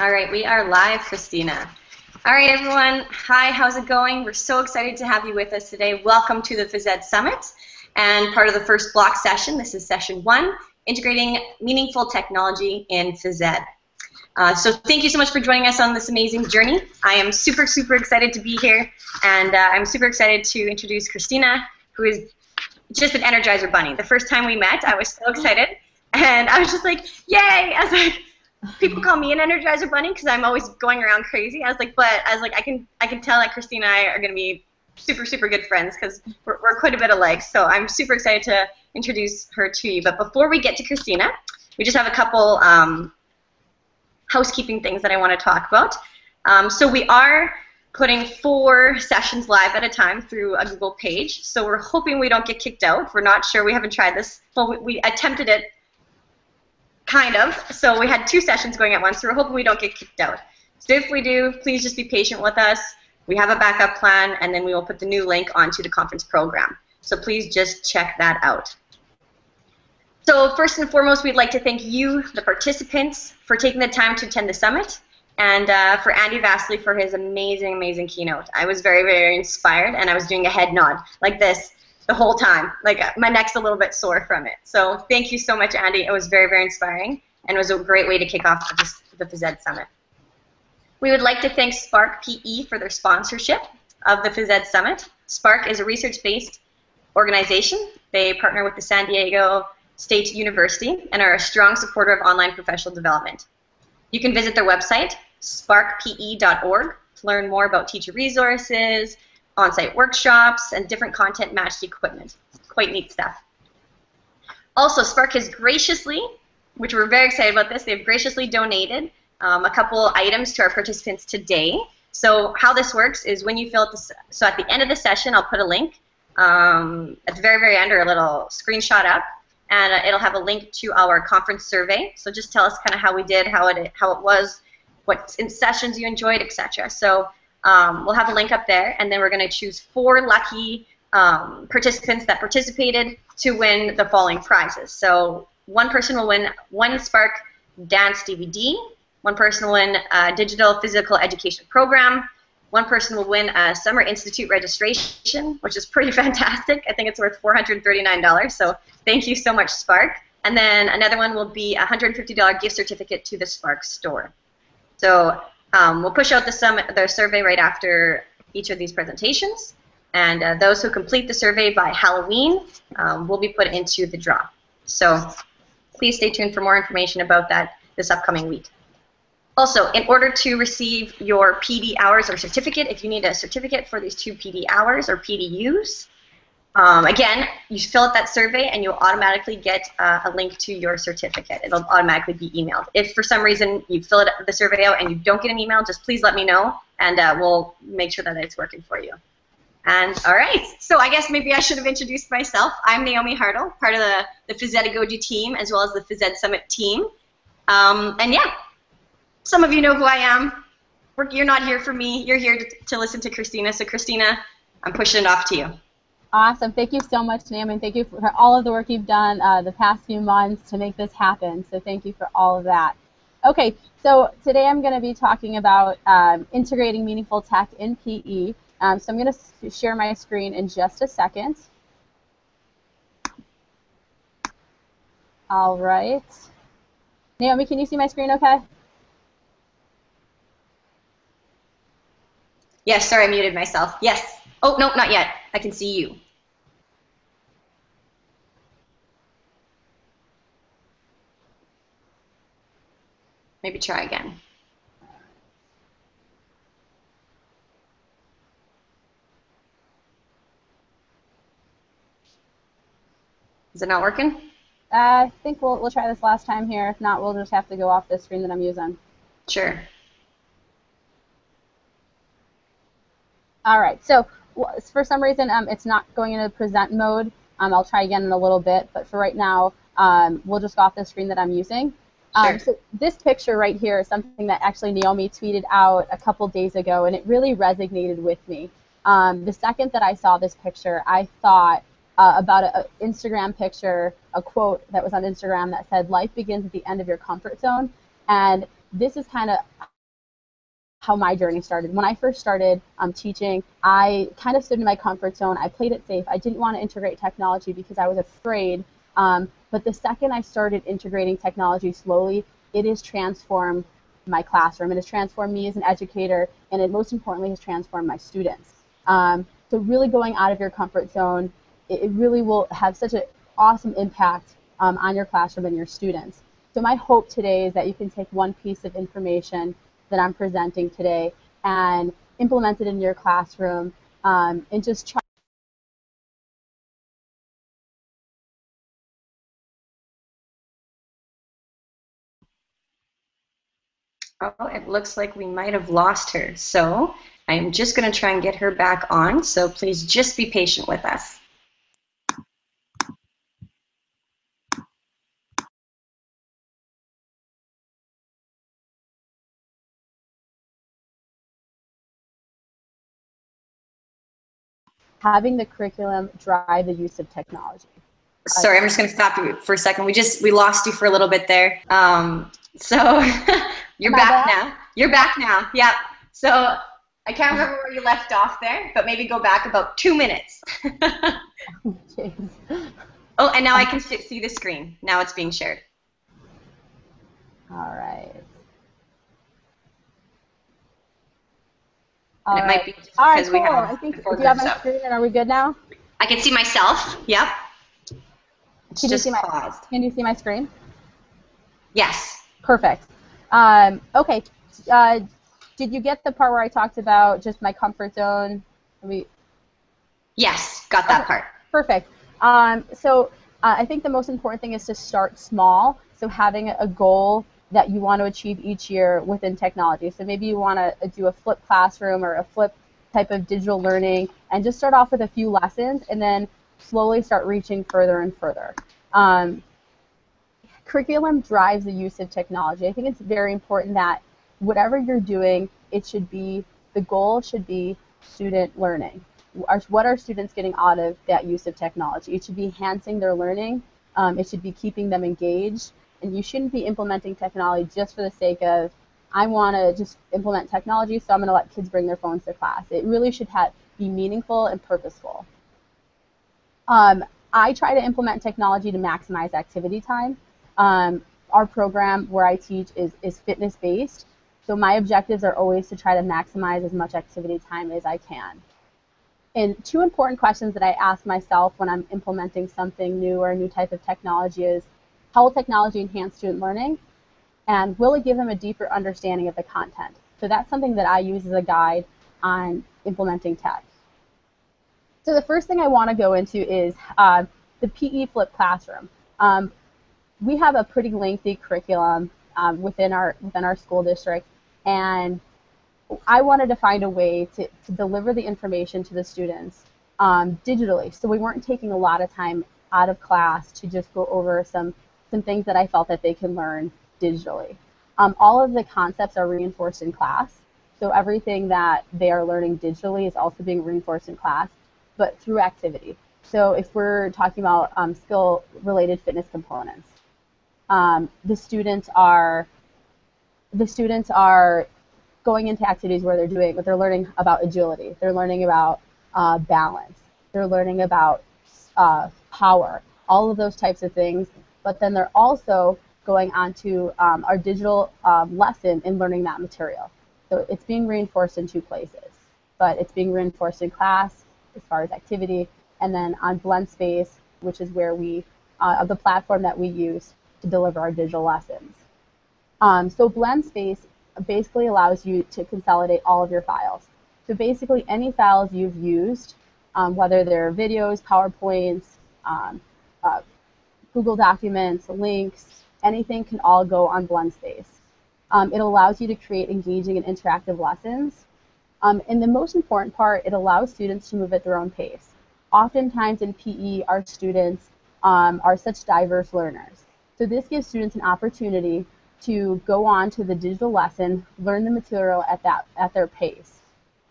All right, we are live, Cristina. All right, everyone. Hi, how's it going? We're so excited to have you with us today. Welcome to the Phys Ed Summit and part of the first block session. This is session one, integrating meaningful technology in Phys Ed. Uh, so thank you so much for joining us on this amazing journey. I am super, super excited to be here, and uh, I'm super excited to introduce Cristina, who is just an Energizer Bunny. The first time we met, I was so excited, and I was just like, yay! I was like, people call me an Energizer Bunny because I'm always going around crazy. I was like, but I was like, I can I can tell that Cristina and I are going to be super super good friends because we're, we're quite a bit alike. So I'm super excited to introduce her to you. But before we get to Cristina, we just have a couple um, housekeeping things that I want to talk about. Um, so we are putting four sessions live at a time through a Google page. So we're hoping we don't get kicked out. We're not sure. We haven't tried this. Well, we, we attempted it kind of. So we had two sessions going at once, so we're hoping we don't get kicked out. So if we do, please just be patient with us. We have a backup plan, and then we will put the new link onto the conference program. So please just check that out. So first and foremost, we'd like to thank you, the participants, for taking the time to attend the summit, and uh, for Andy Vasily for his amazing, amazing keynote. I was very, very inspired, and I was doing a head nod like this the whole time. Like my neck's a little bit sore from it. So thank you so much, Andy. It was very, very inspiring, and was a great way to kick off the, the Summit. We would like to thank Spark PE for their sponsorship of the Phys Ed Summit. Spark is a research-based organization. They partner with the San Diego State University and are a strong supporter of online professional development. You can visit their website, sparkpe.org, to learn more about teacher resources, on-site workshops, and different content matched equipment. Quite neat stuff. Also, Spark has graciously, which we're very excited about this, they've graciously donated um, a couple items to our participants today. So how this works is when you fill out the, so at the end of the session, I'll put a link um, at the very, very end or a little screenshot up, and uh, it'll have a link to our conference survey. So just tell us kind of how we did, how it, how it was, what sessions you enjoyed, etc. So um, we'll have a link up there, and then we're going to choose four lucky um, participants that participated to win the following prizes. So one person will win one Spark Dance DVD, one person will win a digital physical education program, one person will win a Summer Institute registration, which is pretty fantastic. I think it's worth $439, so thank you so much, Spark. And then another one will be a $150 gift certificate to the Spark store. So um, we'll push out the, the survey right after each of these presentations, and uh, those who complete the survey by Halloween um, will be put into the draw. So please stay tuned for more information about that this upcoming week. Also, in order to receive your PD hours or certificate, if you need a certificate for these two PD hours or PDUs, um, again, you fill out that survey and you'll automatically get uh, a link to your certificate. It'll automatically be emailed. If for some reason you fill it, the survey out and you don't get an email, just please let me know and uh, we'll make sure that it's working for you. And all right, so I guess maybe I should have introduced myself. I'm Naomi Hartl, part of the, the PHYSEDagogy team as well as the Phys Ed Summit team. Um, and yeah, some of you know who I am. You're not here for me. You're here to, to listen to Cristina. So Cristina, I'm pushing it off to you. Awesome. Thank you so much, Naomi, and thank you for all of the work you've done uh, the past few months to make this happen. So thank you for all of that. Okay, so today I'm going to be talking about um, integrating meaningful tech in PE. Um, so I'm going to share my screen in just a second. All right. Naomi, can you see my screen okay? Yes, sorry, I muted myself. Yes. Oh, no, not yet. I can see you. Maybe try again. Is it not working? Uh, I think we'll, we'll try this last time here. If not, we'll just have to go off the screen that I'm using. Sure. All right, so for some reason um, it's not going into present mode. Um, I'll try again in a little bit, but for right now, um, we'll just go off the screen that I'm using. Um, so this picture right here is something that actually Naomi tweeted out a couple days ago, and it really resonated with me. Um, the second that I saw this picture, I thought uh, about an Instagram picture, a quote that was on Instagram that said, "Life begins at the end of your comfort zone," and this is kind of how my journey started. When I first started um, teaching, I kind of stood in my comfort zone. I played it safe. I didn't want to integrate technology because I was afraid. Um, but the second I started integrating technology slowly, it has transformed my classroom. It has transformed me as an educator, and it most importantly has transformed my students. Um, so really going out of your comfort zone, it, it really will have such an awesome impact um, on your classroom and your students. So my hope today is that you can take one piece of information that I'm presenting today and implement it in your classroom um, and just try Oh, it looks like we might have lost her. So I am just going to try and get her back on. So please just be patient with us. having the curriculum drive the use of technology. Sorry, I'm just going to stop you for a second. We just we lost you for a little bit there. Um, so you're back, back now. You're back now. Yep. So I can't remember where you left off there, but maybe go back about two minutes. oh, and now I can see the screen. Now it's being shared. All right. All and it right. might be because right, cool. we have. I think, do you have my screen and are we good now? I can see myself. Yep. Can you see my paused. Can you see my screen? Yes. Perfect. Um, okay. Uh, did you get the part where I talked about just my comfort zone? We. Yes, got that okay. part. Perfect. Um, so uh, I think the most important thing is to start small. So having a goal that you want to achieve each year within technology. So maybe you want to do a flip classroom or a flip type of digital learning and just start off with a few lessons and then slowly start reaching further and further. Um, curriculum drives the use of technology. I think it's very important that whatever you're doing, it should be, the goal should be student learning. What are students getting out of that use of technology? It should be enhancing their learning. Um, it should be keeping them engaged and you shouldn't be implementing technology just for the sake of I want to just implement technology, so I'm going to let kids bring their phones to class. It really should have, be meaningful and purposeful. Um, I try to implement technology to maximize activity time. Um, our program where I teach is, is fitness based, so my objectives are always to try to maximize as much activity time as I can. And two important questions that I ask myself when I'm implementing something new or a new type of technology is how will technology enhance student learning? And will it give them a deeper understanding of the content? So that's something that I use as a guide on implementing tech. So the first thing I want to go into is uh, the PE Flip Classroom. Um, we have a pretty lengthy curriculum um, within our within our school district, and I wanted to find a way to, to deliver the information to the students um, digitally. So we weren't taking a lot of time out of class to just go over some some things that I felt that they can learn digitally. Um, all of the concepts are reinforced in class, so everything that they are learning digitally is also being reinforced in class, but through activity. So if we're talking about um, skill-related fitness components, um, the students are the students are going into activities where they're doing, but they're learning about agility, they're learning about uh, balance, they're learning about uh, power, all of those types of things but then they're also going on to um, our digital um, lesson in learning that material. So it's being reinforced in two places, but it's being reinforced in class as far as activity, and then on BlendSpace, which is where we, uh, the platform that we use to deliver our digital lessons. Um, so BlendSpace basically allows you to consolidate all of your files. So basically any files you've used, um, whether they're videos, PowerPoints, um, uh, Google Documents, links, anything can all go on BlendSpace. Um, it allows you to create engaging and interactive lessons. Um, and the most important part, it allows students to move at their own pace. Oftentimes in PE, our students um, are such diverse learners. So this gives students an opportunity to go on to the digital lesson, learn the material at, that, at their pace.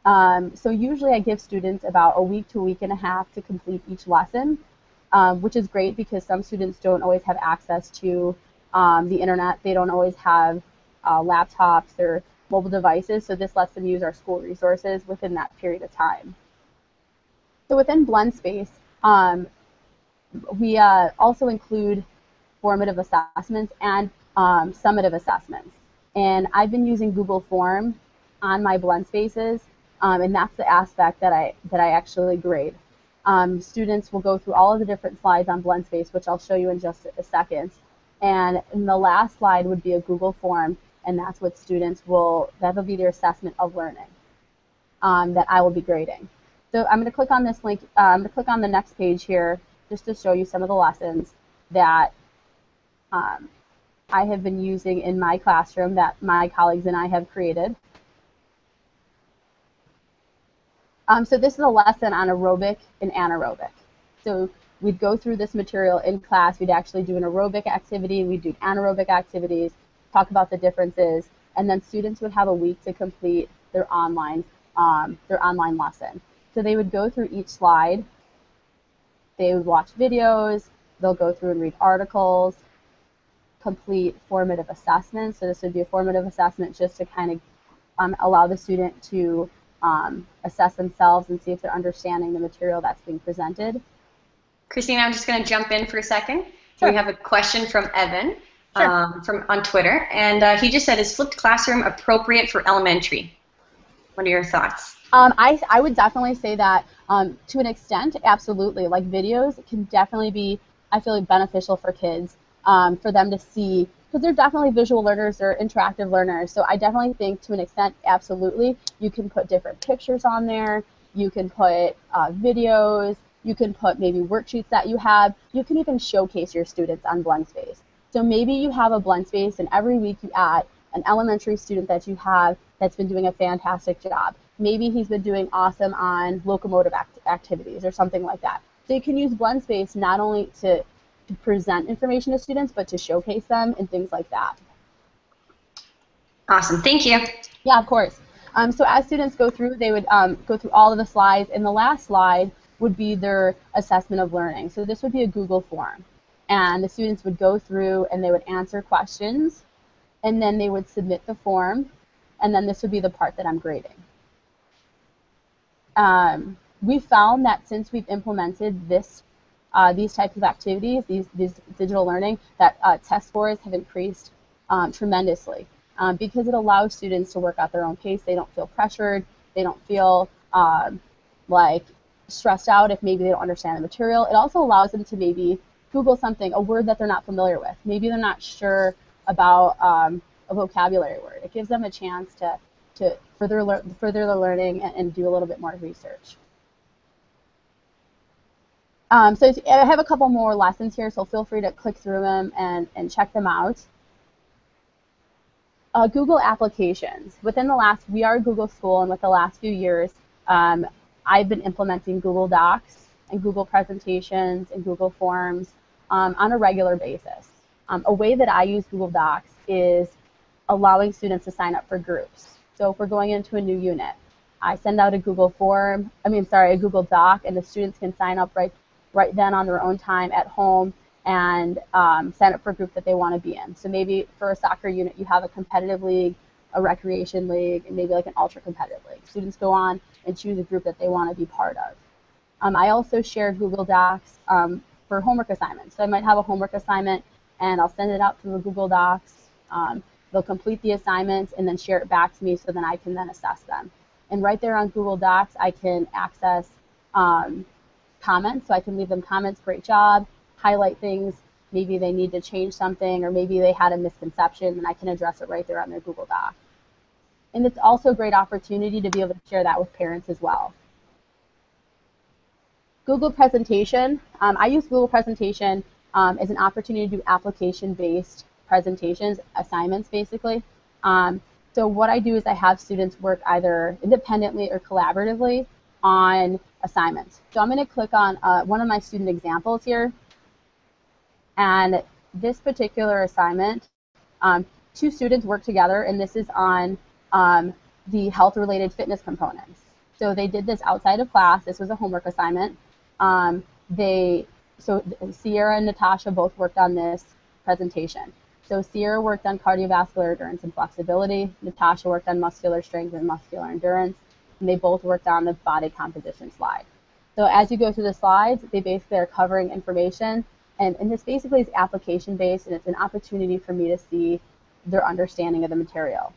Um, so usually I give students about a week to a week and a half to complete each lesson um, which is great because some students don't always have access to um, the internet. They don't always have uh, laptops or mobile devices. So this lets them use our school resources within that period of time. So within BlendSpace, um, we uh, also include formative assessments and um, summative assessments. And I've been using Google Form on my BlendSpaces, um, and that's the aspect that I that I actually grade. Um, students will go through all of the different slides on BlendSpace, which I'll show you in just a second. And the last slide would be a Google form, and that's what students will, that'll be their assessment of learning um, that I will be grading. So I'm going to click on this link, uh, I'm going to click on the next page here just to show you some of the lessons that um, I have been using in my classroom that my colleagues and I have created. Um, so this is a lesson on aerobic and anaerobic. So we'd go through this material in class. We'd actually do an aerobic activity. We'd do anaerobic activities, talk about the differences, and then students would have a week to complete their online um, their online lesson. So they would go through each slide. They would watch videos. They'll go through and read articles, complete formative assessments. So this would be a formative assessment just to kind of um, allow the student to um, assess themselves and see if they're understanding the material that's being presented. Cristina, I'm just going to jump in for a second. Sure. We have a question from Evan sure. um, from on Twitter, and uh, he just said, "Is flipped classroom appropriate for elementary?" What are your thoughts? Um, I, I would definitely say that um, to an extent, absolutely. Like videos can definitely be, I feel like, beneficial for kids um, for them to see because they're definitely visual learners, they're interactive learners. So I definitely think to an extent, absolutely, you can put different pictures on there, you can put uh, videos, you can put maybe worksheets that you have, you can even showcase your students on BlendSpace. So maybe you have a BlendSpace and every week you add an elementary student that you have that's been doing a fantastic job. Maybe he's been doing awesome on locomotive act activities or something like that. So you can use BlendSpace not only to to present information to students, but to showcase them and things like that. Awesome. Thank you. Yeah, of course. Um, so as students go through, they would um, go through all of the slides, and the last slide would be their assessment of learning. So this would be a Google form. And the students would go through and they would answer questions, and then they would submit the form, and then this would be the part that I'm grading. Um, we found that since we've implemented this uh, these types of activities, these, these digital learning, that uh, test scores have increased um, tremendously um, because it allows students to work at their own pace. They don't feel pressured. They don't feel um, like stressed out if maybe they don't understand the material. It also allows them to maybe Google something, a word that they're not familiar with. Maybe they're not sure about um, a vocabulary word. It gives them a chance to, to further, further their learning and, and do a little bit more research. Um, so I have a couple more lessons here, so feel free to click through them and, and check them out. Uh, Google applications. Within the last, we are Google school, and with the last few years, um, I've been implementing Google Docs and Google presentations and Google Forms um, on a regular basis. Um, a way that I use Google Docs is allowing students to sign up for groups. So if we're going into a new unit, I send out a Google form, I mean, sorry, a Google Doc, and the students can sign up right right then on their own time at home and um, sign up for a group that they want to be in. So maybe for a soccer unit, you have a competitive league, a recreation league, and maybe like an ultra competitive league. Students go on and choose a group that they want to be part of. Um, I also share Google Docs um, for homework assignments. So I might have a homework assignment and I'll send it out through the Google Docs. Um, they'll complete the assignments and then share it back to me so then I can then assess them. And right there on Google Docs, I can access um, comments, so I can leave them comments, great job, highlight things, maybe they need to change something, or maybe they had a misconception, and I can address it right there on their Google Doc. And it's also a great opportunity to be able to share that with parents as well. Google Presentation. Um, I use Google Presentation um, as an opportunity to do application-based presentations, assignments basically. Um, so what I do is I have students work either independently or collaboratively on assignments. So I'm going to click on uh, one of my student examples here. And this particular assignment, um, two students work together, and this is on um, the health-related fitness components. So they did this outside of class. This was a homework assignment. Um, they, so Sierra and Natasha both worked on this presentation. So Sierra worked on cardiovascular endurance and flexibility. Natasha worked on muscular strength and muscular endurance. And they both worked on the body composition slide. So as you go through the slides, they basically are covering information. And, and this basically is application based, and it's an opportunity for me to see their understanding of the material.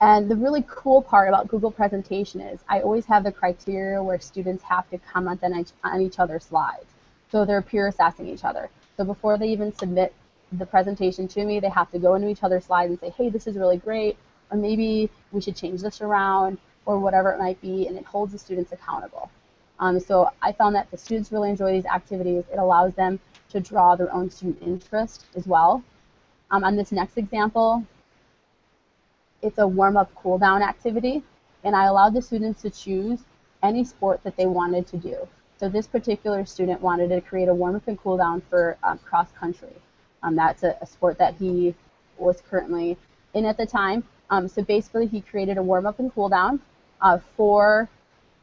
And the really cool part about Google Presentation is I always have the criteria where students have to comment on each, on each other's slides. So they're peer assessing each other. So before they even submit the presentation to me, they have to go into each other's slides and say, hey, this is really great, or maybe we should change this around, or whatever it might be, and it holds the students accountable. Um, so I found that the students really enjoy these activities. It allows them to draw their own student interest as well. Um, on this next example, it's a warm-up cool-down activity, and I allowed the students to choose any sport that they wanted to do. So this particular student wanted to create a warm-up and cool-down for um, cross-country. Um, that's a, a, sport that he was currently in at the time. Um, so basically, he created a warm-up and cool-down uh, for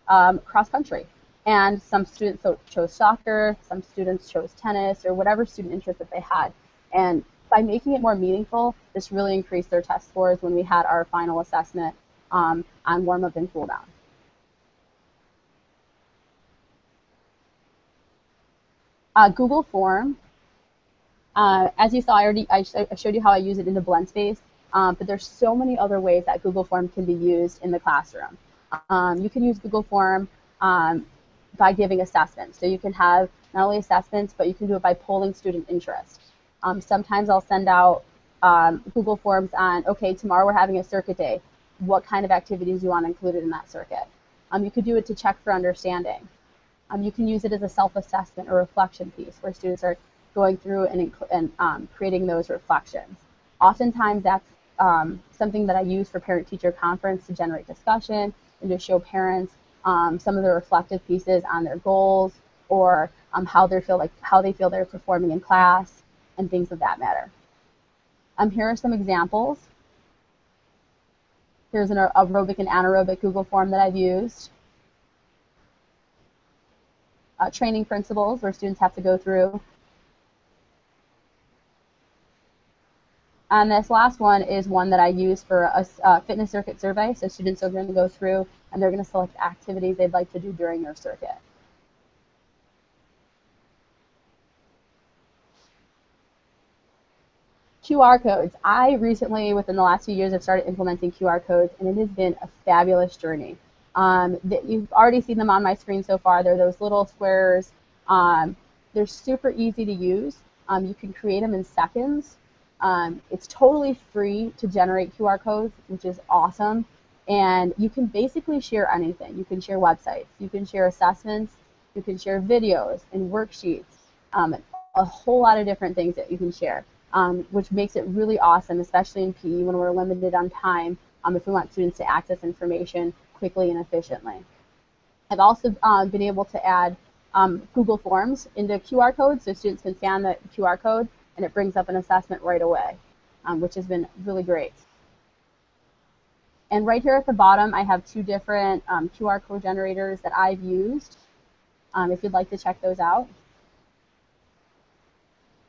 um, cross-country. And some students chose soccer, some students chose tennis, or whatever student interest that they had. And by making it more meaningful, this really increased their test scores when we had our final assessment um, on warm up and cool down. Uh, Google Form, uh, as you saw, I already I, sh I, showed you how I use it in the Blendspace, um, but there's so many other ways that Google Form can be used in the classroom. Um, you can use Google Form um, by giving assessments. So you can have not only assessments, but you can do it by polling student interest. Um, sometimes I'll send out um, Google Forms on, okay, tomorrow we're having a circuit day. What kind of activities you want included in that circuit? Um, you could do it to check for understanding. Um, you can use it as a self-assessment or reflection piece where students are going through and, and um, creating those reflections. Oftentimes that's um, something that I use for parent-teacher conference to generate discussion and to show parents some of the reflective pieces on their goals or how they feel like how they feel they're performing in class and things of that matter. Um, here are some examples. Here's an aerobic and anaerobic Google form that I've used. Uh, training principles where students have to go through. And this last one is one that I use for a, a fitness circuit survey. So students are going to go through and they're going to select activities they'd like to do during their circuit. QR codes. I recently, within the last few years, have started implementing QR codes, and it has been a fabulous journey. Um, that you've already seen them on my screen so far. They're those little squares. Um, they're super easy to use. Um, you can create them in seconds. Um, it's totally free to generate QR codes, which is awesome. And you can basically share anything. You can share websites. You can share assessments. You can share videos and worksheets. Um, a whole lot of different things that you can share um, which makes it really awesome, especially in PE when we're limited on time um, if we want students to access information quickly and efficiently. I've also uh, been able to add um, Google Forms into QR codes so students can scan the QR code and it brings up an assessment right away, um, which has been really great. And right here at the bottom, I have two different um, QR code generators that I've used, um, if you'd like to check those out.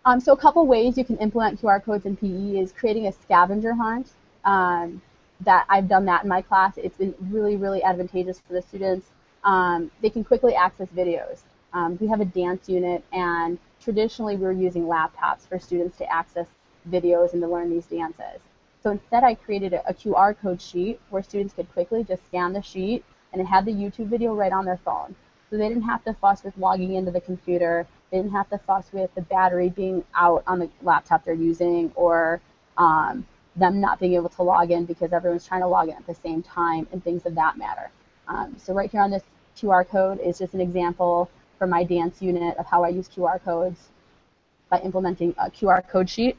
Um, so a couple ways you can implement QR codes in PE is creating a scavenger hunt. Um, that I've done that in my class. It's been really, really advantageous for the students. Um, they can quickly access videos. Um, we have a dance unit, and traditionally we were using laptops for students to access videos and to learn these dances. So instead, I created a, a QR code sheet where students could quickly just scan the sheet, and it had the YouTube video right on their phone. So they didn't have to fuss with logging into the computer didn't have to fuss with the battery being out on the laptop they're using or um, them not being able to log in because everyone's trying to log in at the same time and things of that matter. Um, so right here on this QR code is just an example from my dance unit of how I use QR codes by implementing a QR code sheet.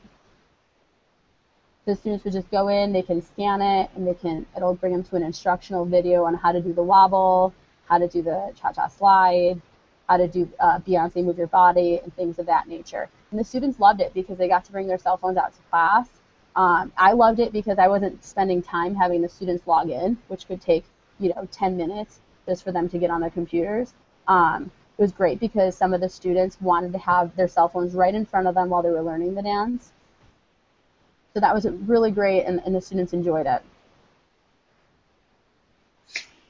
The students would just go in, they can scan it, and they can it'll bring them to an instructional video on how to do the wobble, how to do the cha-cha slide, how to do uh, Beyonce Move Your Body and things of that nature. And the students loved it because they got to bring their cell phones out to class. Um, I loved it because I wasn't spending time having the students log in, which could take, you know, 10 minutes just for them to get on their computers. Um, it was great because some of the students wanted to have their cell phones right in front of them while they were learning the dance. So that was really great, and, and the students enjoyed it.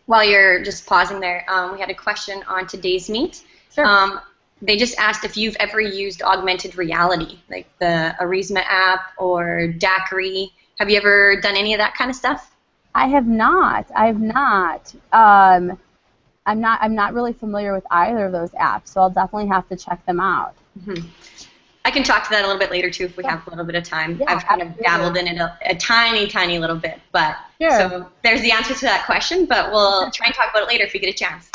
While you're just pausing there, um, we had a question on today's meet. Sure. Um, they just asked if you've ever used augmented reality, like the Aurasma app or DAQRI. Have you ever done any of that kind of stuff? I have not. I have not. Um, I'm not. I'm not really familiar with either of those apps, so I'll definitely have to check them out. Mm-hmm. I can talk to that a little bit later too if we have a little bit of time. Yeah, I've kind of dabbled in it a, a tiny, tiny little bit, but Sure. so there's the answer to that question. But we'll try and talk about it later if we get a chance.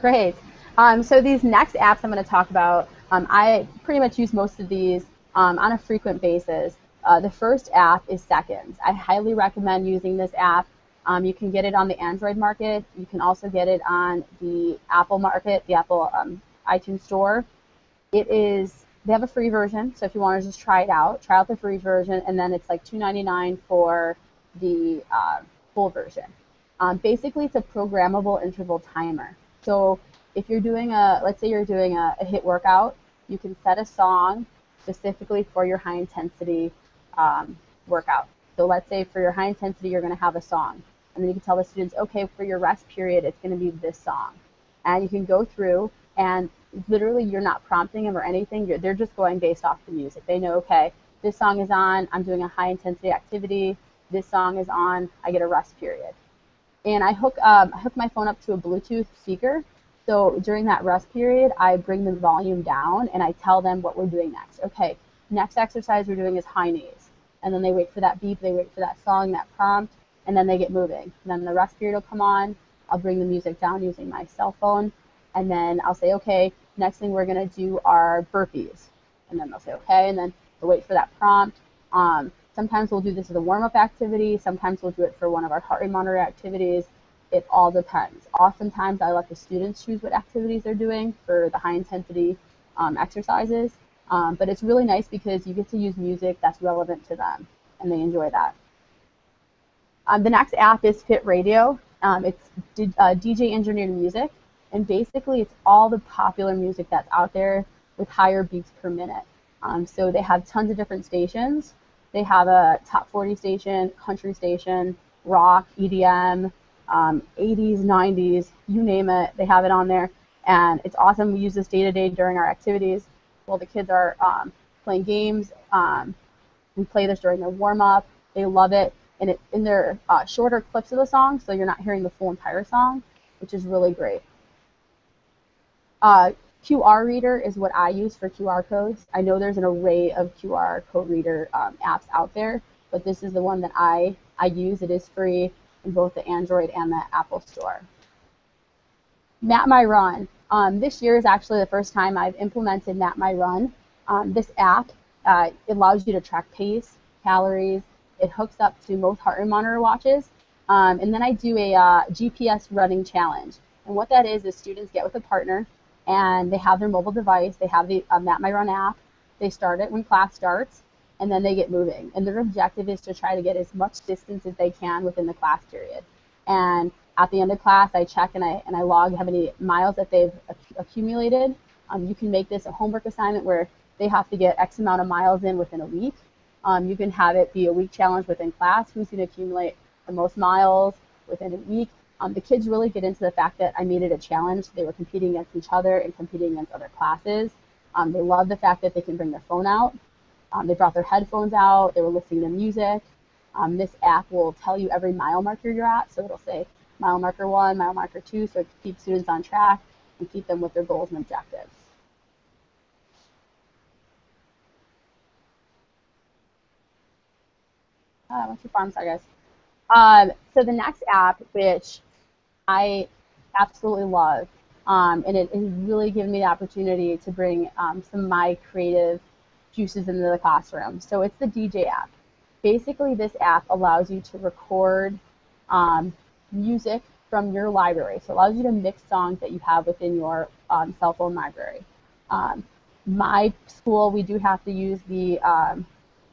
Great. Um, so these next apps I'm going to talk about, um, I pretty much use most of these um, on a frequent basis. Uh, the first app is Seconds. I highly recommend using this app. Um, you can get it on the Android market. You can also get it on the Apple market, the Apple um, iTunes Store. It is they have a free version, so if you want to just try it out, try out the free version, and then it's like $2.99 for the uh, full version. Um, basically, it's a programmable interval timer. So if you're doing a, let's say you're doing a, a HIIT workout, you can set a song specifically for your high intensity um, workout. So let's say for your high intensity, you're going to have a song. And then you can tell the students, okay, for your rest period, it's going to be this song. And you can go through and literally you're not prompting them or anything. You're, they're just going based off the music. They know, okay, this song is on, I'm doing a high intensity activity. This song is on, I get a rest period. And I hook, um, I hook my phone up to a Bluetooth speaker. So during that rest period, I bring the volume down and I tell them what we're doing next. Okay, next exercise we're doing is high knees. And then they wait for that beep, they wait for that song, that prompt, and then they get moving. And then the rest period will come on. I'll bring the music down using my cell phone. And then I'll say, okay, next thing we're going to do are burpees. And then they'll say, okay, and then they'll wait for that prompt. Um, sometimes we'll do this as a warm-up activity. Sometimes we'll do it for one of our heart rate monitor activities. It all depends. Oftentimes, I let the students choose what activities they're doing for the high-intensity um, exercises. Um, but it's really nice because you get to use music that's relevant to them, and they enjoy that. Um, the next app is Fit Radio. Um, it's uh, DJ engineered music, and basically it's all the popular music that's out there with higher beats per minute. Um, so they have tons of different stations. They have a top 40 station, country station, rock, EDM, um, 80s, 90s, you name it, they have it on there. And it's awesome. We use this day to day during our activities while the kids are um, playing games. Um, we play this during their warm up. They love it. And it, in their uh, shorter clips of the song, so you're not hearing the full entire song, which is really great. Uh, QR reader is what I use for QR codes. I know there's an array of QR code reader um, apps out there, but this is the one that I, I use. It is free in both the Android and the Apple Store. Map My Run. Um, this year is actually the first time I've implemented Map My Run. Um, this app uh, allows you to track pace, calories. It hooks up to most heart rate monitor watches. Um, and then I do a uh, GPS running challenge. And what that is is students get with a partner and they have their mobile device. They have the uh, Map My Run app. They start it when class starts, and then they get moving. And their objective is to try to get as much distance as they can within the class period. And at the end of class, I check and I and I log how many miles that they've acc- accumulated. Um, you can make this a homework assignment where they have to get X amount of miles in within a week. Um, you can have it be a week challenge within class. Who's going to accumulate the most miles within a week? Um, the kids really get into the fact that I made it a challenge. They were competing against each other and competing against other classes. Um, they love the fact that they can bring their phone out. Um, they brought their headphones out. They were listening to music. Um, this app will tell you every mile marker you're at. So it'll say mile marker one, mile marker two, so it keeps students on track and keep them with their goals and objectives. Uh, what's your farm star, guys? Um, so the next app, which I absolutely love, um, and it has really given me the opportunity to bring um, some of my creative juices into the classroom. So it's the DJ app. Basically, this app allows you to record um, music from your library. So it allows you to mix songs that you have within your um, cell phone library. Um, my school, we do have to use the um,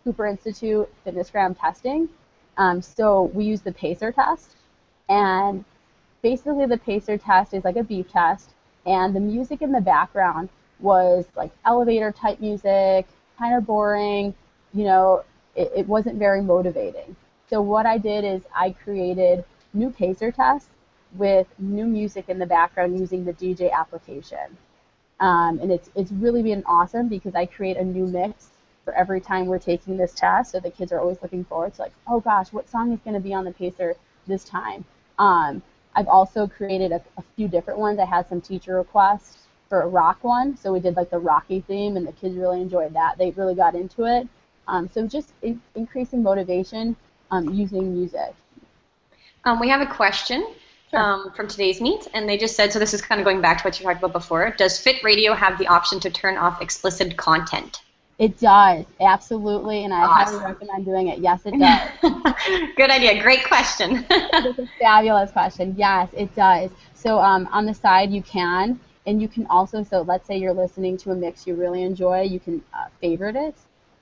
Cooper Institute Fitnessgram testing. So we use the PACER test. And basically, the PACER test is like a beep test. And the music in the background was like elevator type music, kind of boring. You know, it, it wasn't very motivating. So what I did is I created new pacer tests with new music in the background using the DJ application. Um, and it's, it's really been awesome because I create a new mix for every time we're taking this test. So the kids are always looking forward to like, oh gosh, what song is going to be on the pacer this time? Um, I've also created a, a, few different ones. I had some teacher requests for a rock one. So we did like the Rocky theme and the kids really enjoyed that. They really got into it. Um, so just in, increasing motivation um, using music. Um, we have a question sure. um, from today's meet, and they just said, so this is kind of going back to what you talked about before. Does Fit Radio have the option to turn off explicit content? It does, absolutely, and I awesome. highly recommend doing it. Yes, it does. Good idea. Great question. a fabulous question. Yes, it does. So um, on the side, you can, and you can also, so let's say you're listening to a mix you really enjoy, you can uh, favorite it,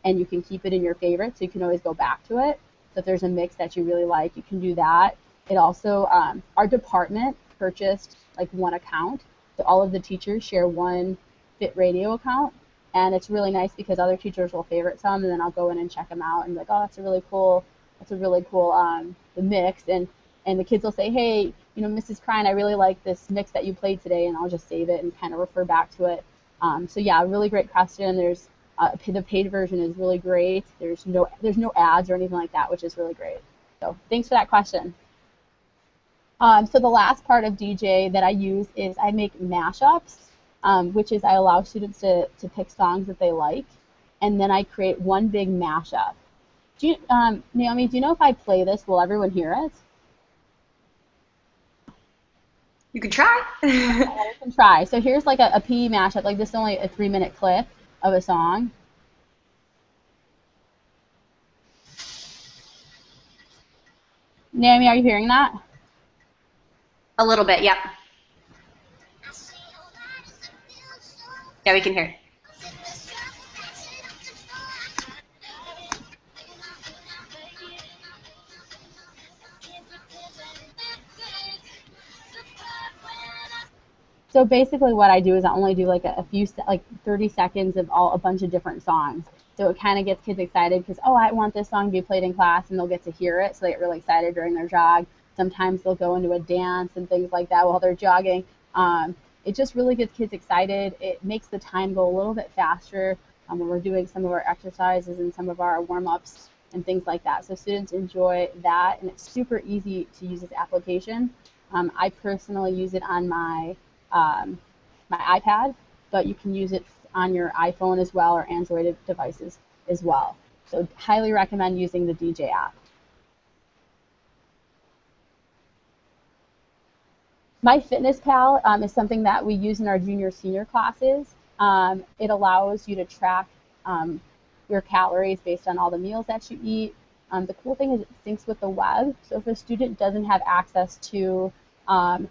and you can keep it in your favorites, so you can always go back to it. So if there's a mix that you really like, you can do that. It also, um, our department purchased like one account. So all of the teachers share one Fit Radio account. And it's really nice because other teachers will favorite some, and then I'll go in and check them out and be like, oh, that's a really cool, that's a really cool um, the mix. And and the kids will say, hey, you know, Mrs. Krein, I really like this mix that you played today, and I'll just save it and kind of refer back to it. Um, so yeah, really great question. There's uh, the paid version is really great. There's no there's no ads or anything like that, which is really great. So thanks for that question. Um, so the last part of DJ that I use is I make mashups, um, which is I allow students to, to pick songs that they like, and then I create one big mashup. Do you, um, Naomi, do you know if I play this, will everyone hear it? You can try. I can try. So here's like a, a PE mashup. Like this is only a three minute clip of a song. Naomi, are you hearing that? A little bit, yep. Yeah, we can hear. So basically, what I do is I only do like a, a few, like 30 seconds of all a bunch of different songs. So it kind of gets kids excited because oh, I want this song to be played in class, and they'll get to hear it, so they get really excited during their jog. Sometimes they'll go into a dance and things like that while they're jogging. Um, it just really gets kids excited. It makes the time go a little bit faster um, when we're doing some of our exercises and some of our warm-ups and things like that. So students enjoy that, and it's super easy to use this application. Um, I personally use it on my um, my iPad, but you can use it on your iPhone as well or Android devices as well. So highly recommend using the DJ app. MyFitnessPal um, is something that we use in our junior senior classes. Um, it allows you to track um, your calories based on all the meals that you eat. Um, the cool thing is it syncs with the web. So if a student doesn't have access to um,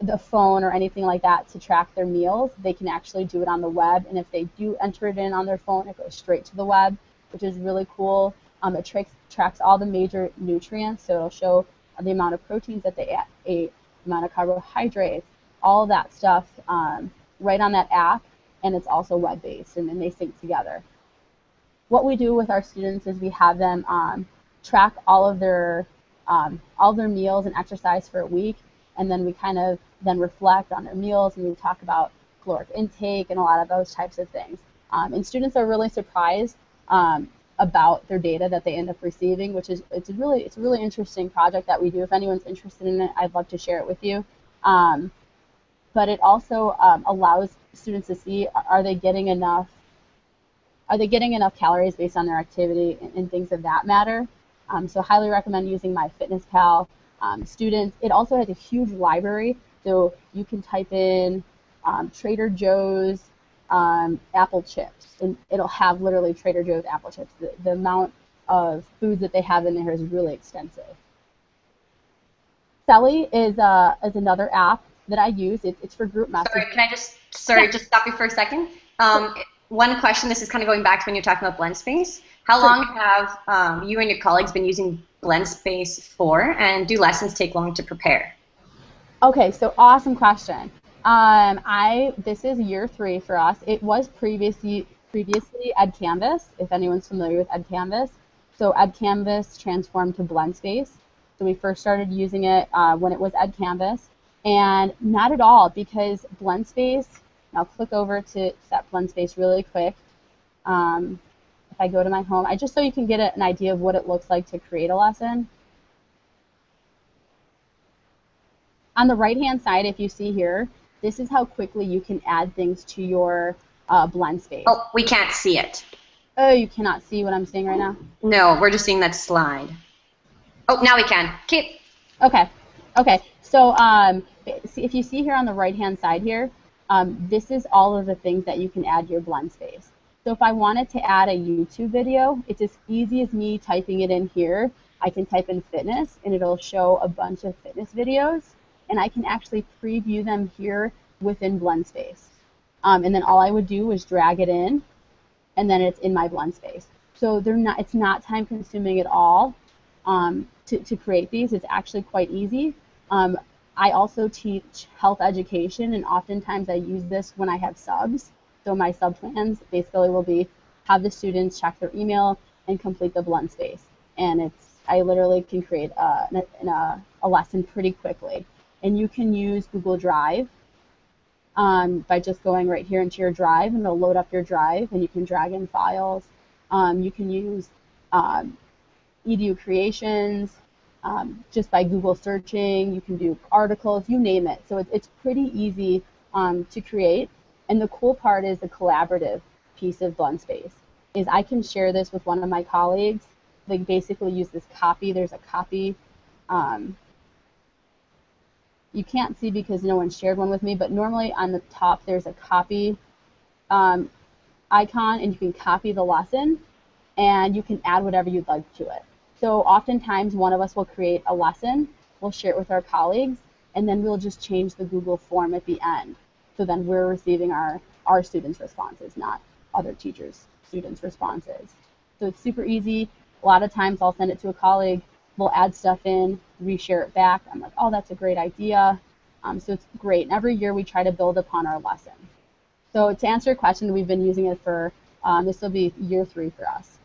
the phone or anything like that to track their meals, they can actually do it on the web. And if they do enter it in on their phone, it goes straight to the web, which is really cool. Um, it tracks, tracks all the major nutrients, so it'll show the amount of proteins that they ate, amount of carbohydrates, all that stuff um, right on that app, and it's also web-based, and then they sync together. What we do with our students is we have them um, track all of their um, all their meals and exercise for a week, and then we kind of then reflect on their meals and we talk about caloric intake and a lot of those types of things. Um, and students are really surprised um, about their data that they end up receiving, which is it's a really it's a really interesting project that we do. If anyone's interested in it, I'd love to share it with you. Um, but it also um, allows students to see are they getting enough are they getting enough calories based on their activity and, and things of that matter. Um, so highly recommend using MyFitnessPal um, students. It also has a huge library, so you can type in um, Trader Joe's um, apple chips, and it'll have literally Trader Joe's apple chips. The, the amount of foods that they have in there is really extensive. Celly is, uh, is another app that I use. It, it's for group messages. Sorry, can I just sorry just stop you for a second? Um, one question. This is kind of going back to when you're talking about blend space. How long have um, you and your colleagues been using BlendSpace for, and do lessons take long to prepare? Okay, so awesome question. Um, I this is year three for us. It was previously previously EdCanvas, if anyone's familiar with EdCanvas. so EdCanvas transformed to BlendSpace. So we first started using it uh, when it was EdCanvas, and not at all because BlendSpace. I'll click over to set BlendSpace really quick. Um, if I go to my home, I just so you can get an idea of what it looks like to create a lesson. On the right-hand side, if you see here, this is how quickly you can add things to your uh, BlendSpace. Oh, we can't see it. Oh, you cannot see what I'm seeing right now? No, we're just seeing that slide. Oh, now we can. Keep. Okay. Okay. So um, if you see here on the right-hand side here, um, this is all of the things that you can add to your blend space. So if I wanted to add a YouTube video, it's as easy as me typing it in here. I can type in fitness, and it'll show a bunch of fitness videos, and I can actually preview them here within BlendSpace. Um, and then all I would do is drag it in, and then it's in my BlendSpace. So they're not, it's not time consuming at all um, to, to create these. It's actually quite easy. Um, I also teach health education, and oftentimes I use this when I have subs. So my sub plans basically will be have the students check their email and complete the BlendSpace. And it's I literally can create a, a, a lesson pretty quickly. And you can use Google Drive um, by just going right here into your drive and it'll load up your drive and you can drag in files. Um, you can use um, Educreations um, just by Google searching. You can do articles, you name it. So it, it's pretty easy um, to create. And the cool part is the collaborative piece of BlendSpace is I can share this with one of my colleagues. They basically use this copy. There's a copy um, you can't see because no one shared one with me, but normally on the top there's a copy um, icon and you can copy the lesson and you can add whatever you'd like to it. So oftentimes one of us will create a lesson, we'll share it with our colleagues, and then we'll just change the Google form at the end. So then we're receiving our, our students' responses, not other teachers' students' responses. So it's super easy. A lot of times I'll send it to a colleague, we'll add stuff in, reshare it back. I'm like, oh, that's a great idea. Um, so it's great. And every year we try to build upon our lesson. So to answer your question, we've been using it for, um, this will be year three for us.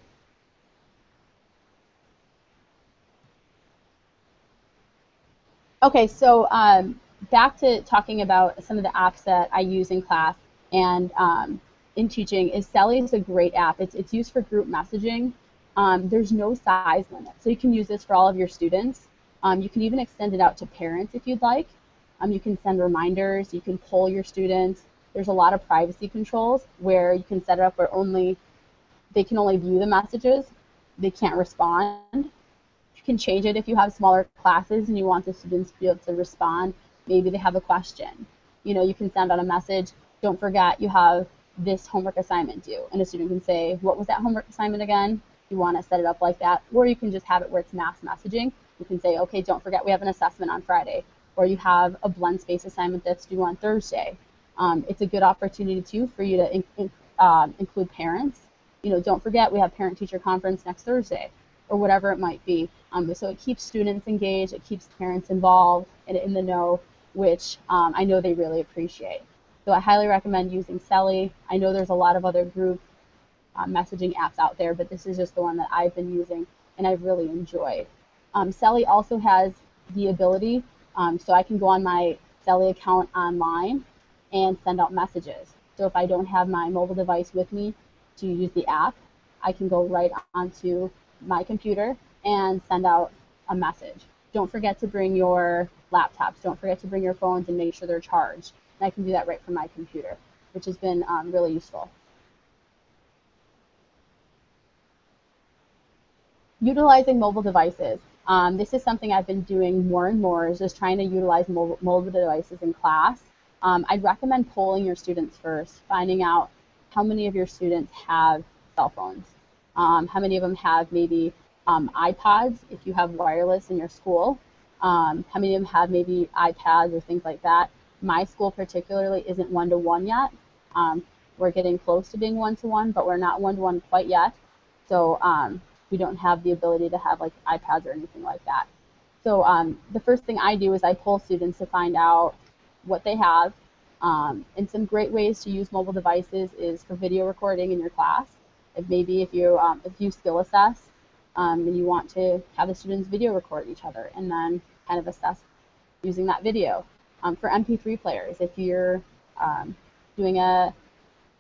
Okay, so um, back to talking about some of the apps that I use in class and um, in teaching is Celly is a great app. It's, it's used for group messaging. Um, there's no size limit, so you can use this for all of your students. Um, you can even extend it out to parents if you'd like. Um, you can send reminders, you can poll your students. There's a lot of privacy controls where you can set it up where only they can only view the messages, they can't respond. You can change it if you have smaller classes and you want the students to be able to respond. Maybe they have a question. You know, you can send out a message, don't forget you have this homework assignment due. And a student can say, what was that homework assignment again? you want to set it up like that. Or you can just have it where it's mass messaging. You can say, okay, don't forget we have an assessment on Friday. Or you have a blend space assignment that's due on Thursday. Um, it's a good opportunity too for you to in, in, um, include parents. You know, don't forget we have parent-teacher conference next Thursday, or whatever it might be. Um, so it keeps students engaged, it keeps parents involved and in the know, which um, I know they really appreciate. So I highly recommend using Celly. I know there's a lot of other group uh, messaging apps out there, but this is just the one that I've been using and I've really enjoyed. Um, Celly also has the ability, um, so I can go on my Celly account online and send out messages. So if I don't have my mobile device with me to use the app, I can go right onto my computer and send out a message. Don't forget to bring your laptops. Don't forget to bring your phones and make sure they're charged. And I can do that right from my computer, which has been um, really useful. utilizing mobile devices. Um, this is something I've been doing more and more is just trying to utilize mobile, devices in class. Um, I'd recommend polling your students first, finding out how many of your students have cell phones. Um, how many of them have maybe um, iPods if you have wireless in your school. Um, how many of them have maybe iPads or things like that. My school particularly isn't one-to-one -one yet. Um, we're getting close to being one-to-one, -one, but we're not one-to-one -one quite yet. So we don't have the ability to have like iPads or anything like that. So um, the first thing I do is I poll students to find out what they have. Um, and some great ways to use mobile devices is for video recording in your class. If maybe if you um, if you skill assess, um, and you want to have the students video record each other and then kind of assess using that video. Um, for MP3 players, if you're um, doing a,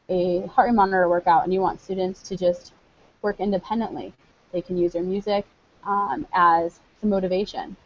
a heart rate monitor workout and you want students to just work independently, they can use their music um, as some motivation.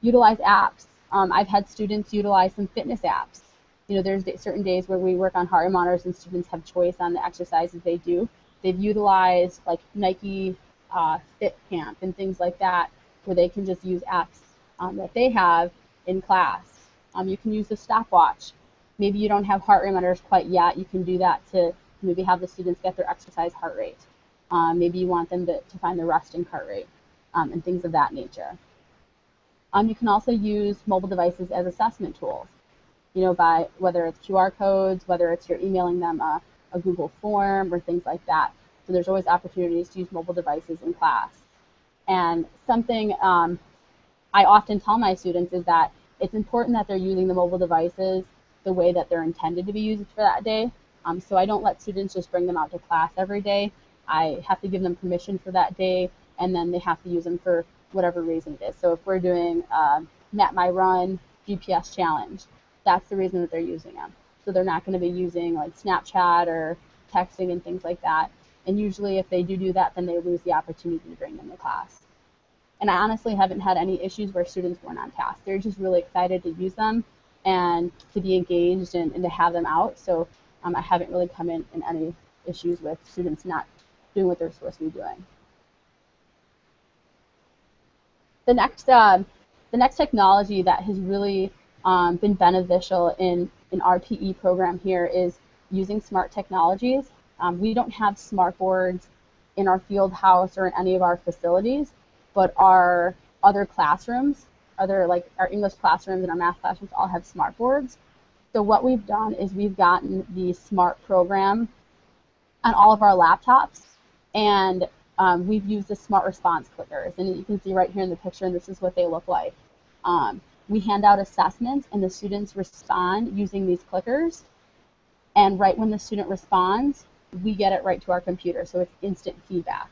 Utilize apps. Um, I've had students utilize some fitness apps. You know, there's certain days where we work on heart monitors and students have choice on the exercises they do. They've utilized like Nike uh, Fit Camp and things like that where they can just use apps um, that they have in class. Um, you can use the stopwatch. Maybe you don't have heart rate monitors quite yet. You can do that to maybe have the students get their exercise heart rate. Um, maybe you want them to, to find the resting heart rate um, and things of that nature. Um, you can also use mobile devices as assessment tools, you know, by whether it's QR codes, whether it's you're emailing them a, a Google form or things like that. So there's always opportunities to use mobile devices in class. And something um, I often tell my students is that it's important that they're using the mobile devices the way that they're intended to be used for that day. Um, so I don't let students just bring them out to class every day. I have to give them permission for that day, and then they have to use them for whatever reason it is. So if we're doing uh, Map My Run GPS challenge, that's the reason that they're using them. So they're not going to be using like Snapchat or texting and things like that. And usually, if they do do that, then they lose the opportunity to bring them to class. And I honestly haven't had any issues where students weren't on task. They're just really excited to use them and to be engaged and, and to have them out. So um, I haven't really come in, in any issues with students not doing what they're supposed to be doing. The next, uh, the next technology that has really um, been beneficial in, an RPE program here is using smart technologies. Um, we don't have smart boards in our field house or in any of our facilities, but our other classrooms, other like our English classrooms and our math classrooms all have smart boards. So what we've done is we've gotten the smart program on all of our laptops, and um, we've used the smart response clickers. And you can see right here in the picture, and this is what they look like. Um, we hand out assessments, and the students respond using these clickers. And right when the student responds, we get it right to our computer, so it's instant feedback.